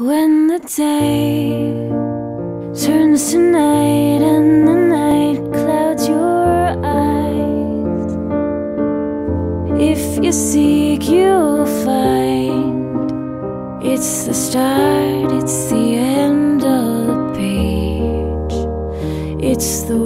When the day turns to night and the night clouds your eyes, if you seek, you'll find it's the start, it's the end of the page, it's the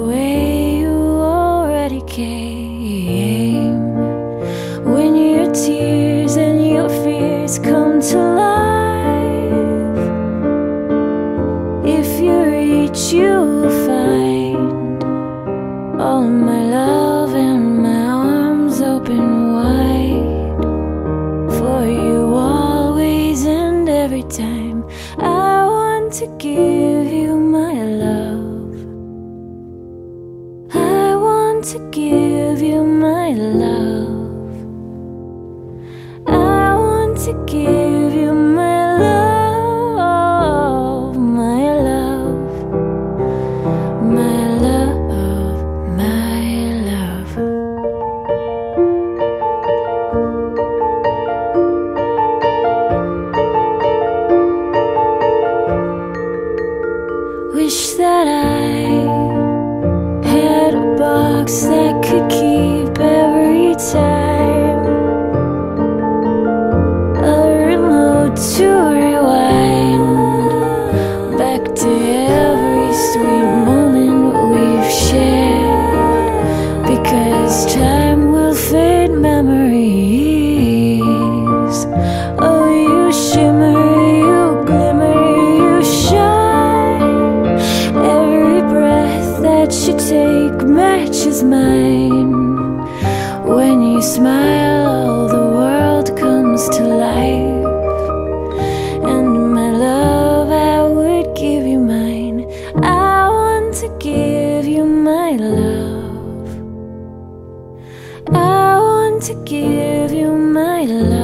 to give you my love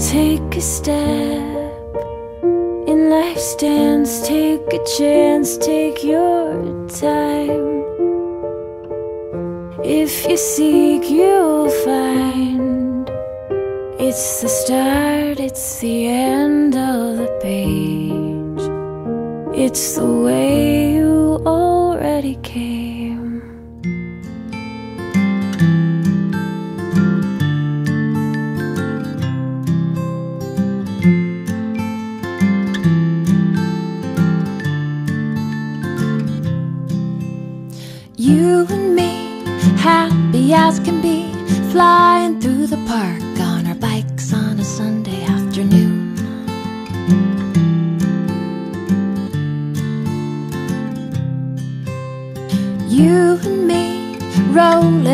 Take a step in life's dance, take a chance, take your time. If you seek, you'll find it's the start, it's the end of the page. It's the way you already came. You and me, happy as can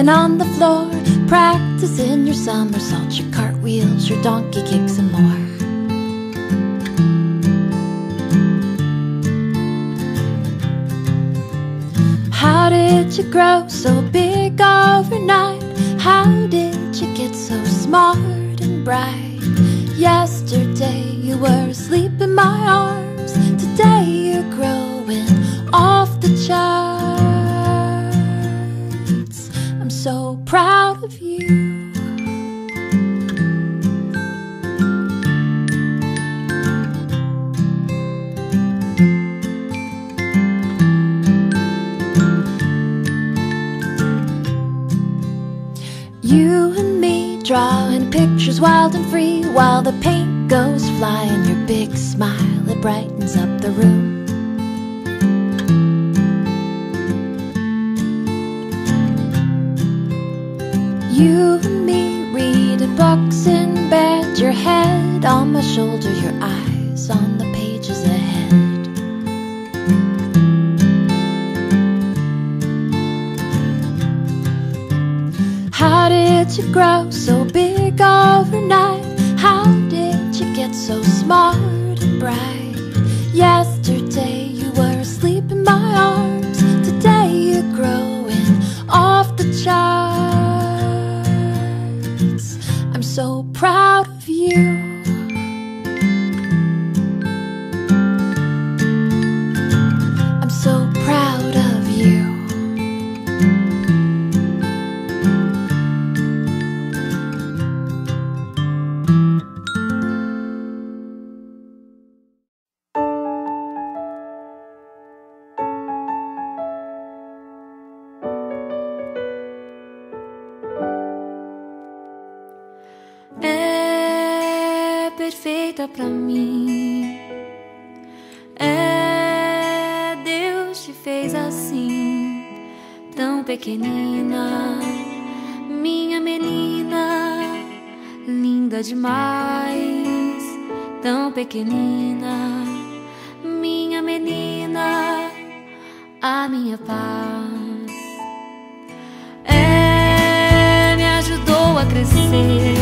on the floor, practicing your somersaults, your cartwheels, your donkey kicks, and more. How did you grow so big overnight? How did you get so smart and bright? Yesterday you were asleep in my arms. You and me drawing pictures wild and free While the paint goes flying Your big smile, it brightens up the room. You and me reading books in bed Your head on my shoulder, your eyes on grow so big. perfeita para mim. É, Deus te fez assim, tão pequenina, minha menina, linda demais, tão pequenina, minha menina, a minha paz. É, me ajudou a crescer.